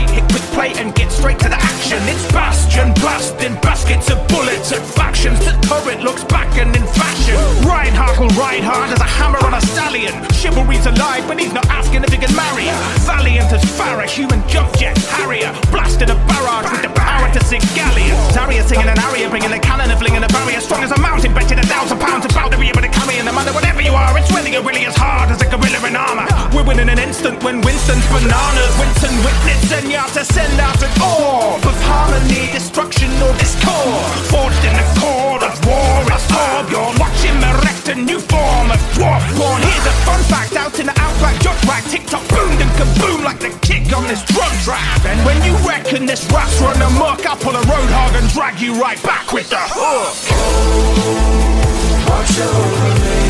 hit quick play and get straight to the action. It's Bastion, blasting baskets of bullets at factions. The turret looks back and in fashion. Reinhardt will ride hard as a hammer on a stallion. Chivalry's alive, but he's not asking if he can marry her. Valiant as Pharah, human jump jet, Harrier. Blasted a barrage with the power to sink galleons. Zarya singing an aria, bringing a cannon and flinging a barrier. Strong as a mountain, betting a thousand pounds about to be able to carry. And no matter whatever you are, it's really, really as hard as a gorilla in armor. We're winning an instant when Winston's bananas. Zenyatta send out an orb of harmony, destruction or discord. Forged in the cord of war is orb. You're watching me erect a new form of dwarf born. Here's a fun fact out in the outback, Junkrat, TikTok boomed and kaboom like the kick on this drum track. And when you reckon this rap's run amok, I'll pull a roadhog and drag you right back with the hook. Watch over me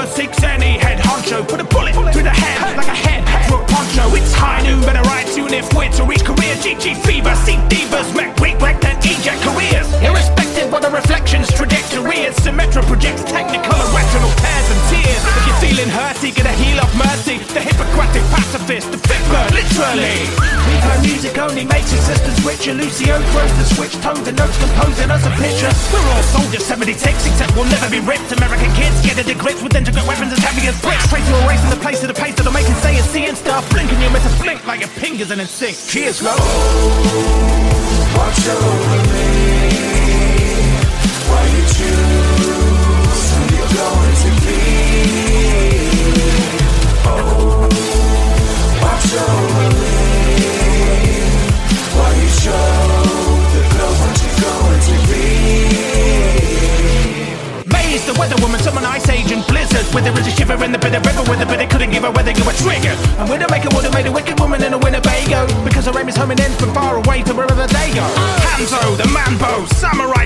peacekeeper seeks any head honcho. Put a bullet through the head like a head through a poncho. It's high noon, better ride soon if we're to reach career. GG fever, see D.Va's, mech weak wreck and eject careers. Irrespective of the reflections, trajectory is symmetric, projects technical and rational tears and tears. If you're feeling hurty, get a heal of mercy. The Hippocratic pacifist, the figure, literally. Music only makes existence richer. Lucio throws the switch tones and notes composing us a picture. We're all soldiers, 76, except we'll never be ripped. American kids get into grips with intricate weapons as heavy as bricks. Straight to erasing the place to the pace that'll make it say and see and stuff. Blinking, you miss a blink like your fingers in sync. Cheers, love. Watch over Where there is a shiver in the bit of river with a it couldn't give her whether you were triggered. And Widowmaker would have made a wicked woman in a Winnebago. Because her aim is homing in from far away to wherever they go. Hanzo, the manbo, samurai.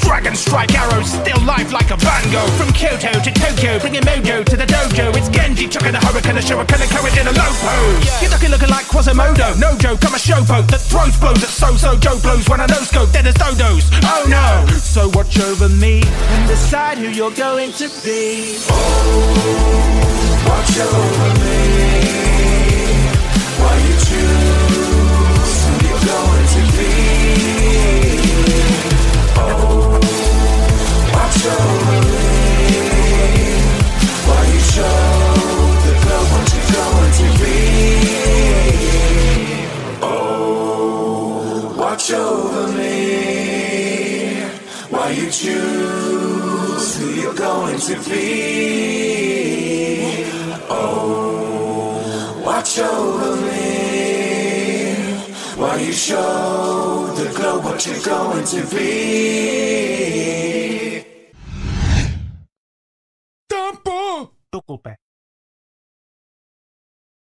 Dragon strike arrows, still life like a Van Gogh. From Kyoto to Tokyo, bringing mojo to the dojo. It's Genji chucking a hurricane, a shuriken, and courage in a low pose. You're looking, looking like Quasimodo. No joke, I'm a showboat that throws blows at so-so Joe blows when I no scope, dead as dodos. Oh no! So watch over me and decide who you're going to be. Oh, Watch over me while you choose who you're going to be. Oh, watch over me while you show the glow what you're going to be.